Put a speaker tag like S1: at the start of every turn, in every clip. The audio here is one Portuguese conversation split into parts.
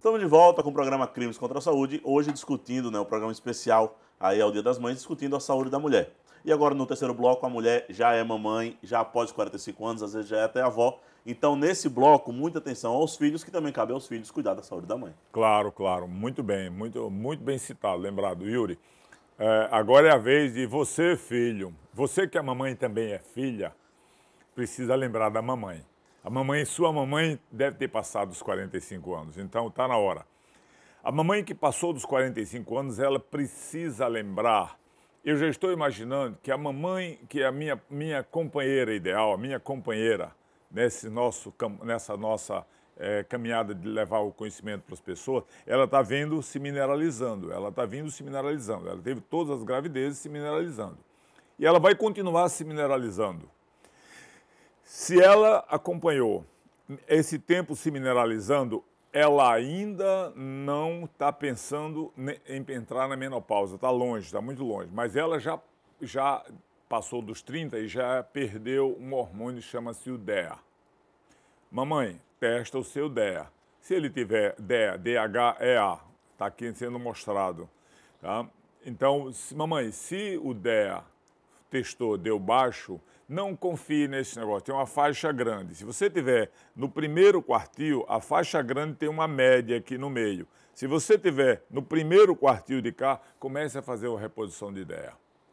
S1: Estamos de volta com o programa Crimes contra a Saúde, hoje discutindo, né, o programa especial aí ao Dia das Mães, discutindo a saúde da mulher. E agora no terceiro bloco, a mulher já é mamãe, já após os 45 anos, às vezes já é até avó. Então, nesse bloco, muita atenção aos filhos, que também cabe aos filhos cuidar da saúde da mãe.
S2: Claro, claro, muito bem, muito, muito bem citado, lembrado, Yuri. É, agora é a vez de você, filho, você que a mamãe também é filha, precisa lembrar da mamãe. A mamãe, sua mamãe, deve ter passado os 45 anos, então está na hora. A mamãe que passou dos 45 anos, ela precisa lembrar. Eu já estou imaginando que a mamãe, que é a minha, minha companheira ideal, a minha companheira nesse nosso, nessa nossa é, caminhada de levar o conhecimento para as pessoas, ela está vendo se mineralizando, ela está vindo se mineralizando. Ela teve todas as gravidezes se mineralizando. E ela vai continuar se mineralizando. Se ela acompanhou esse tempo se mineralizando, ela ainda não está pensando em entrar na menopausa, está longe, está muito longe, mas ela já, já passou dos 30 e já perdeu um hormônio que chama-se o DEA. Mamãe, testa o seu DEA. Se ele tiver DEA, DHEA, está aqui sendo mostrado. Tá? Então, se, mamãe, se o DEA testou, deu baixo, não confie nesse negócio. Tem uma faixa grande. Se você tiver no primeiro quartil, a faixa grande tem uma média aqui no meio. Se você tiver no primeiro quartil de cá, comece a fazer a reposição de ideia.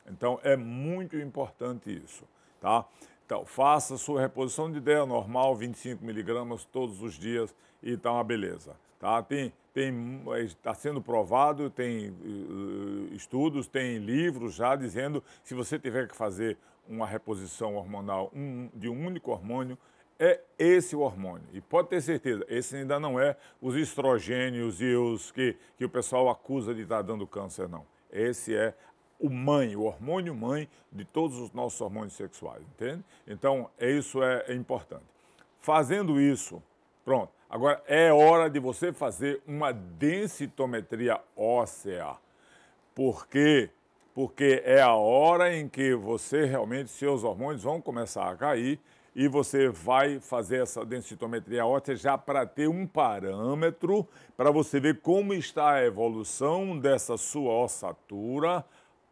S2: Então é muito importante isso, tá? Então faça sua reposição de ideia normal, 25 miligramas todos os dias e está uma beleza, tá? Tem tem está sendo provado, tem uh, estudos, tem livros já dizendo se você tiver que fazer uma reposição hormonal um, de um único hormônio, é esse o hormônio. E pode ter certeza, esse ainda não é os estrogênios e os que, que o pessoal acusa de estar dando câncer, não. Esse é o mãe, o hormônio mãe de todos os nossos hormônios sexuais, entende? Então, isso é, é importante. Fazendo isso, pronto. Agora é hora de você fazer uma densitometria óssea. Por quê? porque é a hora em que você realmente, seus hormônios vão começar a cair e você vai fazer essa densitometria óssea já para ter um parâmetro para você ver como está a evolução dessa sua ossatura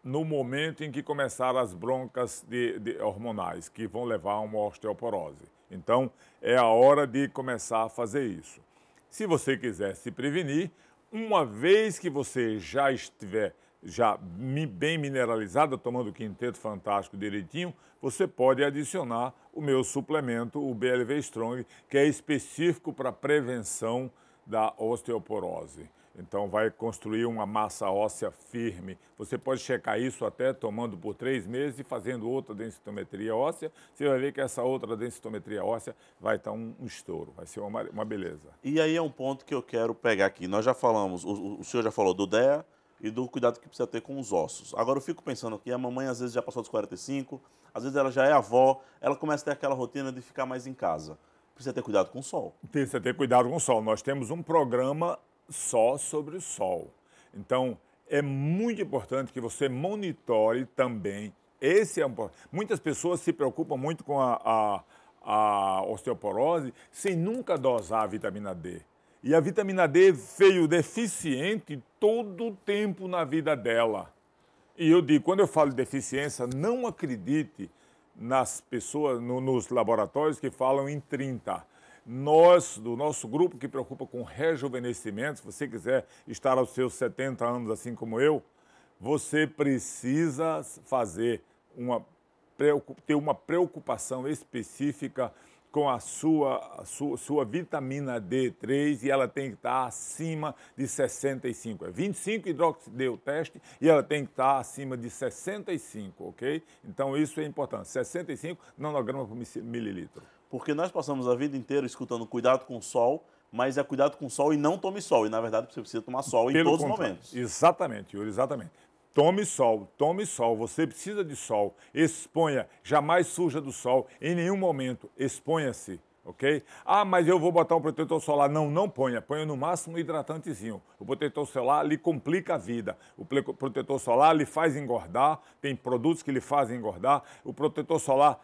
S2: no momento em que começar as broncas de, de hormonais, que vão levar a uma osteoporose. Então, é a hora de começar a fazer isso. Se você quiser se prevenir, uma vez que você já estiver já bem mineralizada, tomando o quinteto fantástico direitinho, você pode adicionar o meu suplemento, o BLV Strong, que é específico para prevenção da osteoporose. Então, vai construir uma massa óssea firme. Você pode checar isso até tomando por três meses e fazendo outra densitometria óssea. Você vai ver que essa outra densitometria óssea vai estar um, um estouro, vai ser uma, uma, beleza.
S1: E aí é um ponto que eu quero pegar aqui. Nós já falamos, o, o senhor já falou do DEA, e do cuidado que precisa ter com os ossos. Agora eu fico pensando que a mamãe às vezes já passou dos 45, às vezes ela já é avó, ela começa a ter aquela rotina de ficar mais em casa. Precisa ter cuidado com o sol.
S2: Precisa ter cuidado com o sol. Nós temos um programa só sobre o sol. Então, é muito importante que você monitore também. Esse é um... Muitas pessoas se preocupam muito com a, a, a osteoporose sem nunca dosar a vitamina D. E a vitamina D veio deficiente todo o tempo na vida dela. E eu digo, quando eu falo de deficiência, não acredite nas pessoas, no, nos laboratórios que falam em 30. Nós, do nosso grupo que preocupa com rejuvenescimento, se você quiser estar aos seus 70 anos assim como eu, você precisa fazer uma, ter uma preocupação específica com a sua, a sua, sua, vitamina D3 e ela tem que estar acima de 65. É 25 hidroxideu teste e ela tem que estar acima de 65, ok? Então isso é importante. 65 nanogramas por mililitro.
S1: Porque nós passamos a vida inteira escutando cuidado com o sol, mas é cuidado com o sol e não tome sol. E na verdade você precisa tomar sol Pelo em todos os momentos.
S2: Exatamente, Yuri, exatamente. Tome sol, tome sol, você precisa de sol. Exponha, jamais suja do sol, em nenhum momento exponha-se ok? Ah, mas eu vou botar um protetor solar. Não, não ponha. Ponha no máximo um hidratantezinho. O protetor solar lhe complica a vida. O protetor solar lhe faz engordar. Tem produtos que lhe fazem engordar. O protetor solar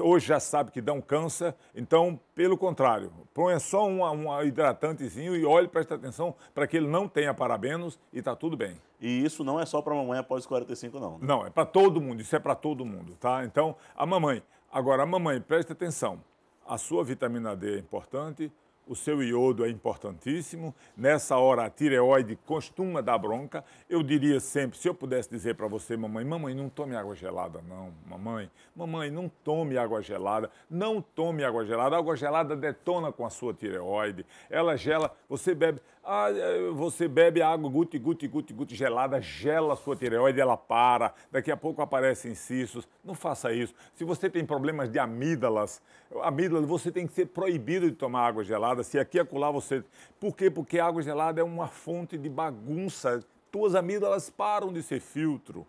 S2: hoje já sabe que dá um câncer. Então, pelo contrário, ponha só um, um hidratantezinho e olhe, preste atenção para que ele não tenha parabenos e está tudo bem.
S1: E isso não é só para a mamãe após 45, não.
S2: Né? Não, é para todo mundo. Isso é para todo mundo, tá? Então, a mamãe. Agora, a mamãe, preste atenção a sua vitamina D é importante, o seu iodo é importantíssimo. Nessa hora, a tireoide costuma dar bronca. Eu diria sempre, se eu pudesse dizer para você, mamãe, mamãe, não tome água gelada, não. Mamãe, mamãe, não tome água gelada. Não tome água gelada. A água gelada detona com a sua tireoide. Ela gela, você bebe, ah, é, você bebe água guti, guti, guti, guti, gelada, gela a sua tireoide, ela para. Daqui a pouco aparecem cistos. Não faça isso. Se você tem problemas de amígdalas, amígdalas, você tem que ser proibido de tomar água gelada se aqui e acolá você. Por quê? Porque água gelada é uma fonte de bagunça. Tuas amígdalas param de ser filtro.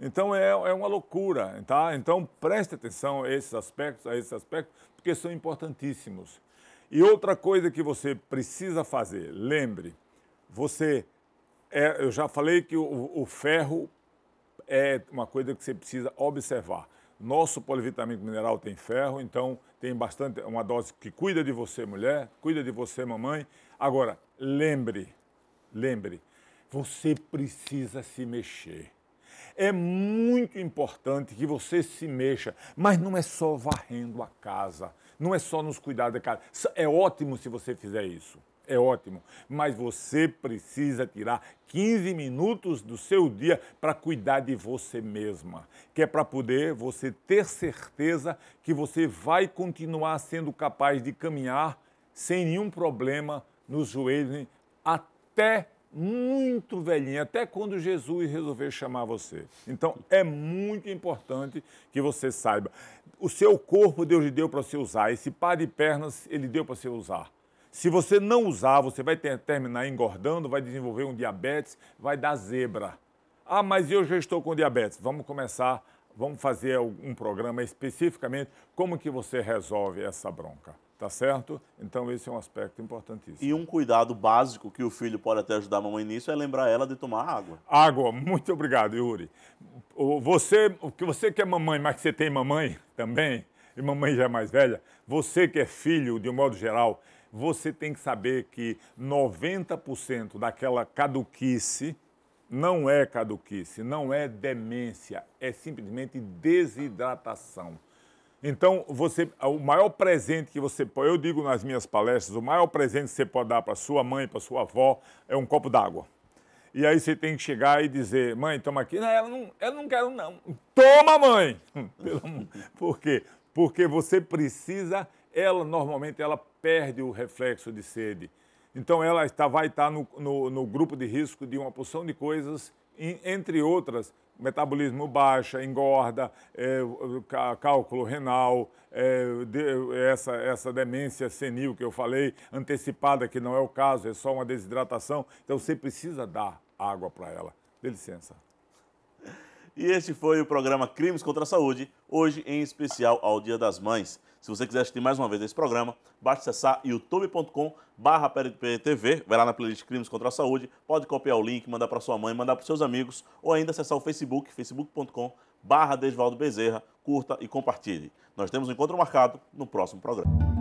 S2: Então é, é uma loucura, tá? Então preste atenção a esses aspectos, a esses aspectos, porque são importantíssimos. E outra coisa que você precisa fazer, lembre, você, é, eu já falei que o, o ferro é uma coisa que você precisa observar. Nosso polivitamínico mineral tem ferro, então tem bastante, uma dose que cuida de você, mulher, cuida de você, mamãe. Agora, lembre, lembre, você precisa se mexer. É muito importante que você se mexa, mas não é só varrendo a casa, não é só nos cuidar da casa. É ótimo se você fizer isso é ótimo, mas você precisa tirar 15 minutos do seu dia para cuidar de você mesma, que é para poder você ter certeza que você vai continuar sendo capaz de caminhar sem nenhum problema nos joelhos até muito velhinha, até quando Jesus resolver chamar você. Então é muito importante que você saiba. O seu corpo Deus lhe deu para você usar, esse par de pernas ele deu para você usar. Se você não usar, você vai ter, terminar engordando, vai desenvolver um diabetes, vai dar zebra. Ah, mas eu já estou com diabetes. Vamos começar, vamos fazer um programa especificamente como que você resolve essa bronca. Tá certo? Então esse é um aspecto importantíssimo.
S1: E um cuidado básico que o filho pode até ajudar a mamãe nisso é lembrar ela de tomar água.
S2: Água, muito obrigado, Yuri. Você, que você que é mamãe, mas que você tem mamãe também, e mamãe já é mais velha, você que é filho, de um modo geral, você tem que saber que 90% daquela caduquice não é caduquice, não é demência, é simplesmente desidratação. Então, você, o maior presente que você pode, eu digo nas minhas palestras, o maior presente que você pode dar para sua mãe, para sua avó, é um copo d'água. E aí você tem que chegar e dizer, mãe, toma aqui. Não, ela não, ela não quer, não. Toma, mãe! Por quê? Porque você precisa ela normalmente ela perde o reflexo de sede. Então ela está, vai estar no, no, no grupo de risco de uma porção de coisas, entre outras, metabolismo baixa, engorda, é, cálculo renal, é, de, essa, essa demência senil que eu falei, antecipada, que não é o caso, é só uma desidratação. Então você precisa dar água para ela. Dê licença.
S1: E este foi o programa Crimes contra a Saúde, hoje em especial ao Dia das Mães. Se você quiser assistir mais uma vez esse programa, basta acessar youtube.com barra vai lá na playlist Crimes contra a Saúde, pode copiar o link, mandar para sua mãe, mandar para seus amigos, ou ainda acessar o Facebook, facebook.com Desvaldo Bezerra, curta e compartilhe. Nós temos um encontro marcado no próximo programa.